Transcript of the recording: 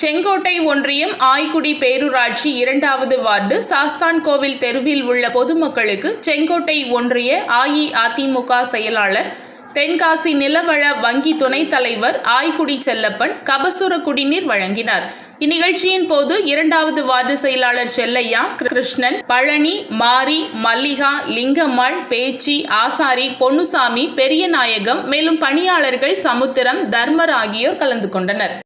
செங்கோட்டை ஒன்றியம் ஆய்குடி பேரூராட்சி இரண்டாவது வார்டு சாஸ்தான் கோவில் தெருவில் உள்ள பொதுமக்களுக்கு செங்கோட்டை ஒன்றிய அஇஅதிமுக செயலாளர் தென்காசி நிலவள வங்கி துணைத் தலைவர் ஆய்குடி செல்லப்பன் கபசுர குடிநீர் வழங்கினார். இந்நிகழ்ச்சியின் போது இரண்டாவது வார்டு செயலாளர் செல்லையா கிருஷ்ணன் பழனி மாரி மல்லிகா லிங்கம்மாள் பேச்சி ஆசாரி பொன்னுசாமி பெரியநாயகம் மேலும் பணியாளர்கள் சமுத்திரம் தர்மர் ஆகியோர் கலந்து கொண்டனர்.